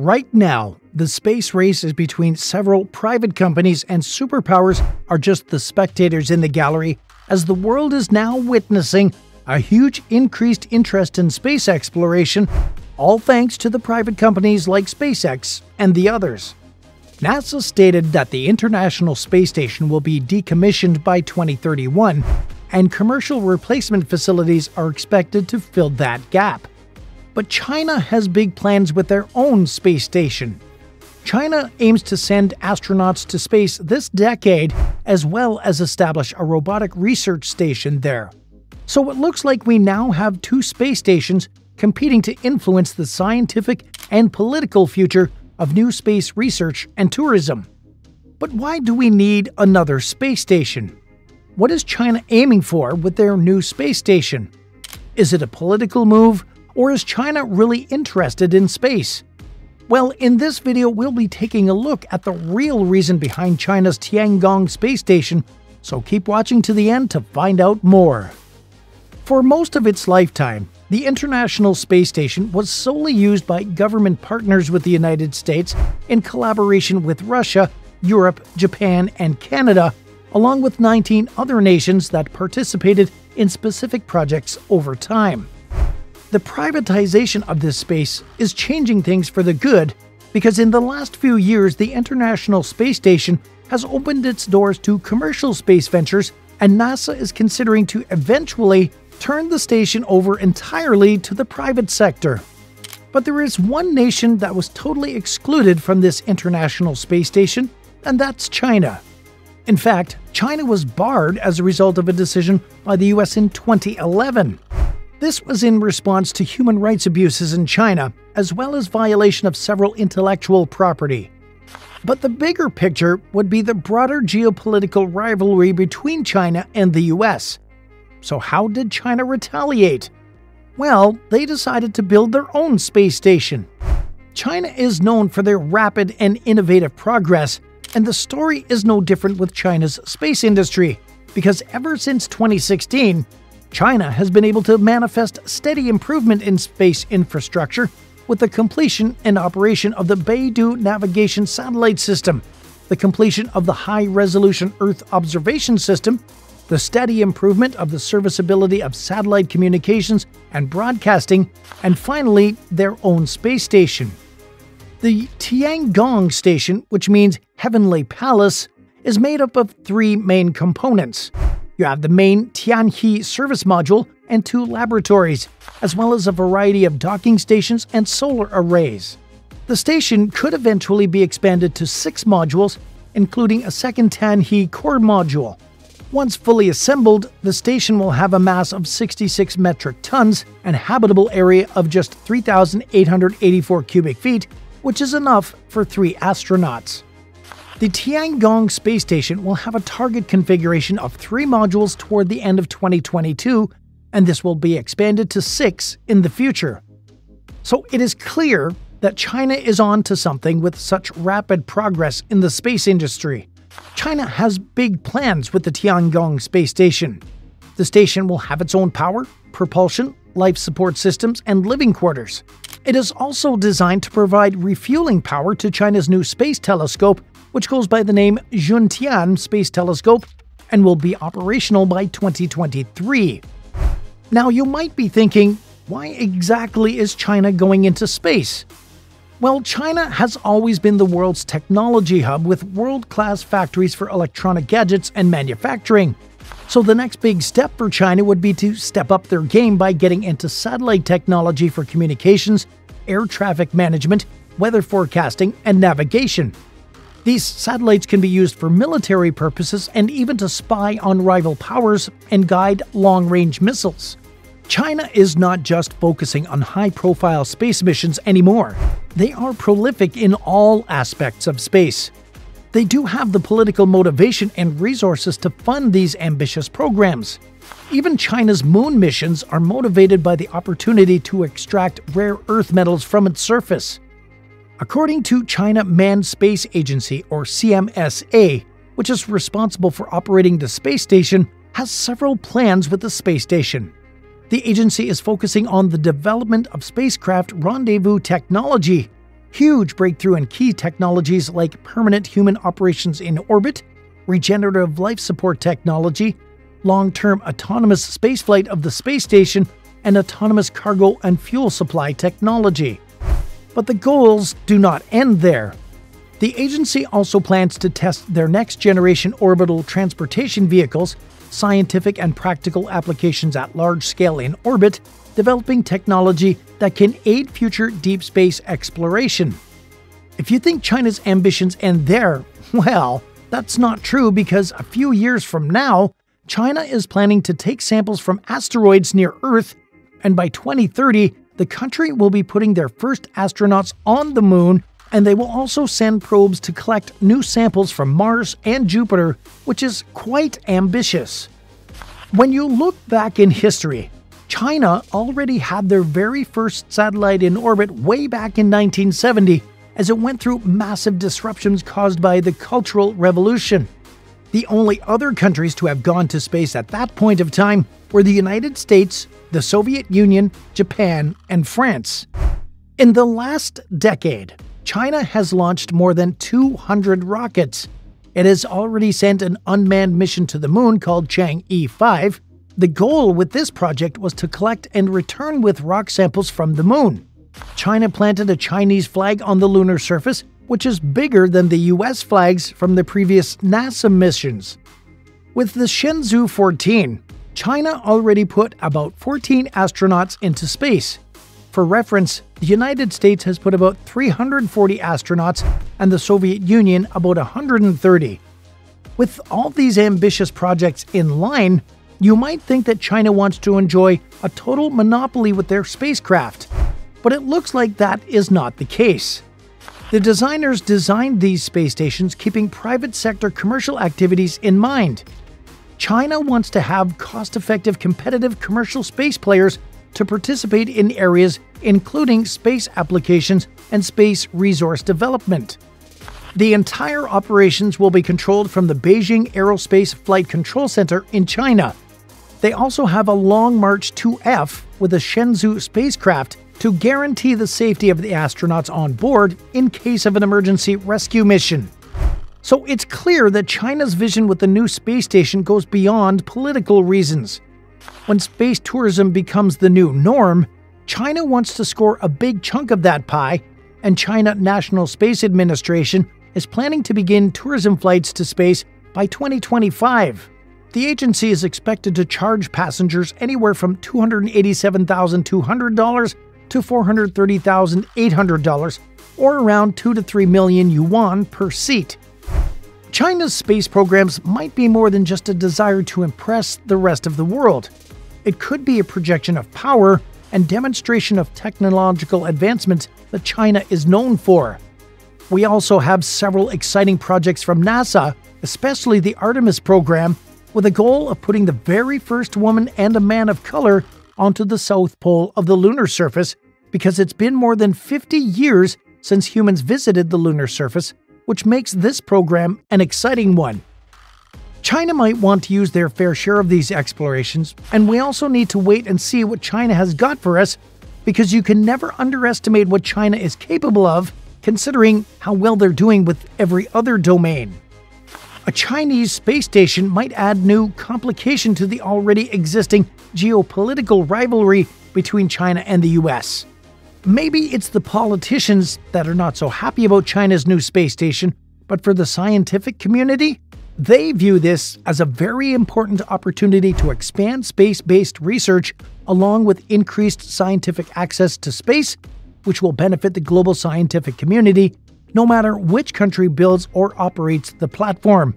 Right now, the space race is between several private companies, and superpowers are just the spectators in the gallery, as the world is now witnessing a huge increased interest in space exploration, all thanks to the private companies like SpaceX and the others. NASA stated that the International Space Station will be decommissioned by 2031, and commercial replacement facilities are expected to fill that gap. But China has big plans with their own space station. China aims to send astronauts to space this decade, as well as establish a robotic research station there. So it looks like we now have two space stations competing to influence the scientific and political future of new space research and tourism. But why do we need another space station? What is China aiming for with their new space station? Is it a political move or is China really interested in space? Well, in this video, we'll be taking a look at the real reason behind China's Tiangong space station, so keep watching to the end to find out more. For most of its lifetime, the International Space Station was solely used by government partners with the United States in collaboration with Russia, Europe, Japan, and Canada, along with 19 other nations that participated in specific projects over time. The privatization of this space is changing things for the good because in the last few years, the International Space Station has opened its doors to commercial space ventures, and NASA is considering to eventually turn the station over entirely to the private sector. But there is one nation that was totally excluded from this International Space Station, and that's China. In fact, China was barred as a result of a decision by the US in 2011. This was in response to human rights abuses in China, as well as violation of several intellectual property. But the bigger picture would be the broader geopolitical rivalry between China and the US. So, how did China retaliate? Well, they decided to build their own space station. China is known for their rapid and innovative progress, and the story is no different with China's space industry, because ever since 2016, China has been able to manifest steady improvement in space infrastructure with the completion and operation of the Beidou navigation satellite system, the completion of the high resolution Earth observation system, the steady improvement of the serviceability of satellite communications and broadcasting, and finally, their own space station. The Tiangong station, which means Heavenly Palace, is made up of three main components you have the main Tianhe service module and two laboratories, as well as a variety of docking stations and solar arrays. The station could eventually be expanded to six modules, including a second Tianhe core module. Once fully assembled, the station will have a mass of 66 metric tons and habitable area of just 3,884 cubic feet, which is enough for three astronauts. The Tiangong space station will have a target configuration of three modules toward the end of 2022, and this will be expanded to six in the future. So it is clear that China is on to something with such rapid progress in the space industry. China has big plans with the Tiangong space station. The station will have its own power, propulsion, life support systems, and living quarters. It is also designed to provide refueling power to China's new space telescope which goes by the name Xuntian Space Telescope and will be operational by 2023. Now, you might be thinking, why exactly is China going into space? Well, China has always been the world's technology hub with world class factories for electronic gadgets and manufacturing. So, the next big step for China would be to step up their game by getting into satellite technology for communications, air traffic management, weather forecasting, and navigation. These satellites can be used for military purposes and even to spy on rival powers and guide long range missiles. China is not just focusing on high profile space missions anymore, they are prolific in all aspects of space. They do have the political motivation and resources to fund these ambitious programs. Even China's moon missions are motivated by the opportunity to extract rare earth metals from its surface. According to China Manned Space Agency, or CMSA, which is responsible for operating the space station, has several plans with the space station. The agency is focusing on the development of spacecraft rendezvous technology. huge breakthrough in key technologies like permanent human operations in orbit, regenerative life support technology, long term autonomous spaceflight of the space station, and autonomous cargo and fuel supply technology. But the goals do not end there. The agency also plans to test their next generation orbital transportation vehicles, scientific and practical applications at large scale in orbit, developing technology that can aid future deep space exploration. If you think China's ambitions end there, well, that's not true because a few years from now, China is planning to take samples from asteroids near Earth, and by 2030, the country will be putting their first astronauts on the moon and they will also send probes to collect new samples from Mars and Jupiter, which is quite ambitious. When you look back in history, China already had their very first satellite in orbit way back in 1970 as it went through massive disruptions caused by the Cultural Revolution. The only other countries to have gone to space at that point of time were the United States, the Soviet Union, Japan, and France. In the last decade, China has launched more than 200 rockets. It has already sent an unmanned mission to the moon called Chang'e 5. The goal with this project was to collect and return with rock samples from the moon. China planted a Chinese flag on the lunar surface, which is bigger than the US flags from the previous NASA missions. With the Shenzhou 14, China already put about 14 astronauts into space. For reference, the United States has put about 340 astronauts and the Soviet Union about 130. With all these ambitious projects in line, you might think that China wants to enjoy a total monopoly with their spacecraft. But it looks like that is not the case. The designers designed these space stations keeping private sector commercial activities in mind. China wants to have cost effective competitive commercial space players to participate in areas including space applications and space resource development. The entire operations will be controlled from the Beijing Aerospace Flight Control Center in China. They also have a Long March 2F with a Shenzhou spacecraft to guarantee the safety of the astronauts on board in case of an emergency rescue mission. So it's clear that China's vision with the new space station goes beyond political reasons. When space tourism becomes the new norm, China wants to score a big chunk of that pie, and China National Space Administration is planning to begin tourism flights to space by 2025. The agency is expected to charge passengers anywhere from $287,200 to $430,800, or around 2 to 3 million yuan per seat. China's space programs might be more than just a desire to impress the rest of the world. It could be a projection of power and demonstration of technological advancements that China is known for. We also have several exciting projects from NASA, especially the Artemis program, with a goal of putting the very first woman and a man of color onto the south pole of the lunar surface because it's been more than 50 years since humans visited the lunar surface, which makes this program an exciting one. China might want to use their fair share of these explorations, and we also need to wait and see what China has got for us because you can never underestimate what China is capable of, considering how well they're doing with every other domain. A Chinese space station might add new complication to the already existing geopolitical rivalry between China and the US. Maybe it's the politicians that are not so happy about China's new space station, but for the scientific community, they view this as a very important opportunity to expand space based research along with increased scientific access to space, which will benefit the global scientific community no matter which country builds or operates the platform.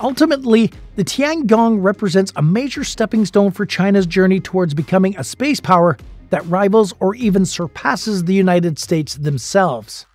Ultimately, the Tiangong represents a major stepping stone for China's journey towards becoming a space power that rivals or even surpasses the United States themselves.